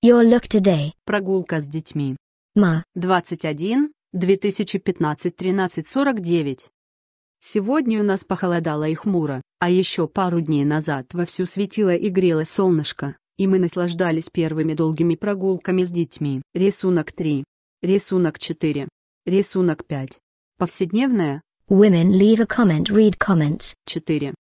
Your look today. Прогулка с детьми. Ма. 21, 2015, 13.49. Сегодня у нас похолодало и хмуро, а еще пару дней назад вовсю светило и грело солнышко, и мы наслаждались первыми долгими прогулками с детьми. Рисунок 3. Рисунок 4. Рисунок 5. Повседневная. Women leave a comment. Read comments. 4.